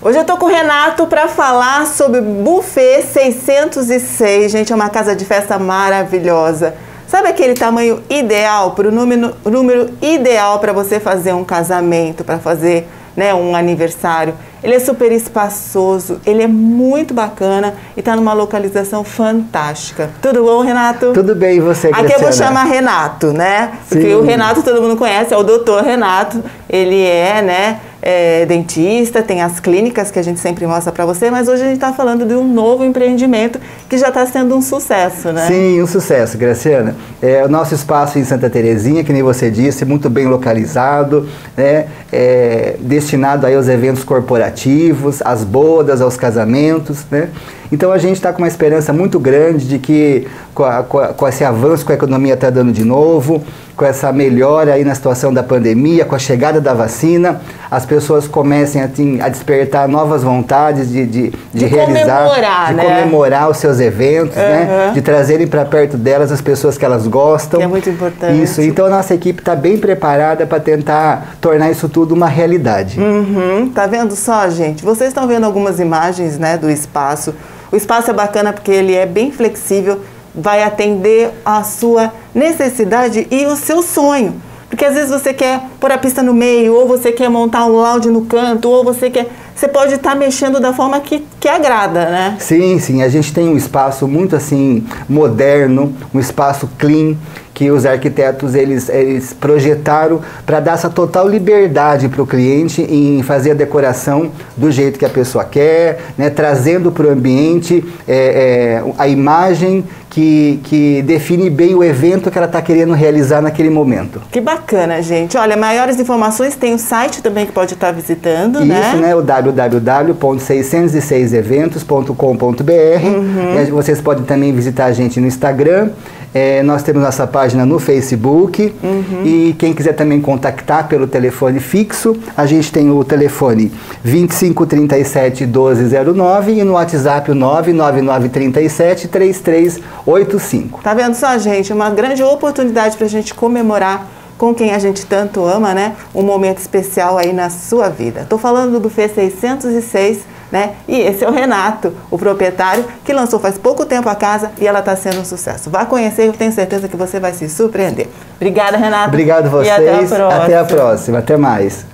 Hoje eu tô com o Renato para falar sobre Buffet 606. Gente, é uma casa de festa maravilhosa. Sabe aquele tamanho ideal para o número, número ideal para você fazer um casamento, para fazer né, um aniversário? Ele é super espaçoso, ele é muito bacana e está numa localização fantástica. Tudo bom, Renato? Tudo bem, e você, Aqui eu vou chamar Renato, né? Porque Sim. o Renato todo mundo conhece, é o doutor Renato. Ele é, né, é, dentista, tem as clínicas que a gente sempre mostra para você, mas hoje a gente está falando de um novo empreendimento que já está sendo um sucesso, né? Sim, um sucesso, Graciana. É, o nosso espaço em Santa Terezinha, que nem você disse, muito bem localizado, né? É, destinado aí aos eventos corporativos, às bodas, aos casamentos, né? Então a gente está com uma esperança muito grande de que com, a, com, a, com esse avanço que a economia está dando de novo, com essa melhora aí na situação da pandemia, com a chegada da vacina, as pessoas comecem assim, a despertar novas vontades de, de, de, de realizar, comemorar, de né? comemorar os seus eventos, uhum. né? de trazerem para perto delas as pessoas que elas gostam. Que é muito importante. Isso, então a nossa equipe está bem preparada para tentar tornar isso tudo uma realidade. Uhum. Tá vendo só, gente? Vocês estão vendo algumas imagens né, do espaço. O espaço é bacana porque ele é bem flexível, vai atender a sua necessidade e o seu sonho. Porque às vezes você quer pôr a pista no meio, ou você quer montar um lounge no canto, ou você quer. Você pode estar tá mexendo da forma que, que agrada, né? Sim, sim. A gente tem um espaço muito assim moderno, um espaço clean que os arquitetos eles, eles projetaram para dar essa total liberdade para o cliente em fazer a decoração do jeito que a pessoa quer, né, trazendo para o ambiente é, é, a imagem que, que define bem o evento que ela está querendo realizar naquele momento. Que bacana, gente. Olha, maiores informações tem o site também que pode estar tá visitando, Isso, né? Isso, né? O www.606eventos.com.br. Uhum. Vocês podem também visitar a gente no Instagram. É, nós temos nossa página no Facebook uhum. e quem quiser também contactar pelo telefone fixo, a gente tem o telefone 2537 1209 e no WhatsApp o 99937 3385. Tá vendo só, gente? Uma grande oportunidade para a gente comemorar com quem a gente tanto ama, né? Um momento especial aí na sua vida. Estou falando do Buffet 606 né? E esse é o Renato, o proprietário, que lançou faz pouco tempo a casa e ela está sendo um sucesso. Vá conhecer, eu tenho certeza que você vai se surpreender. Obrigada, Renato. Obrigado vocês. E até a próxima. Até a próxima. Até mais.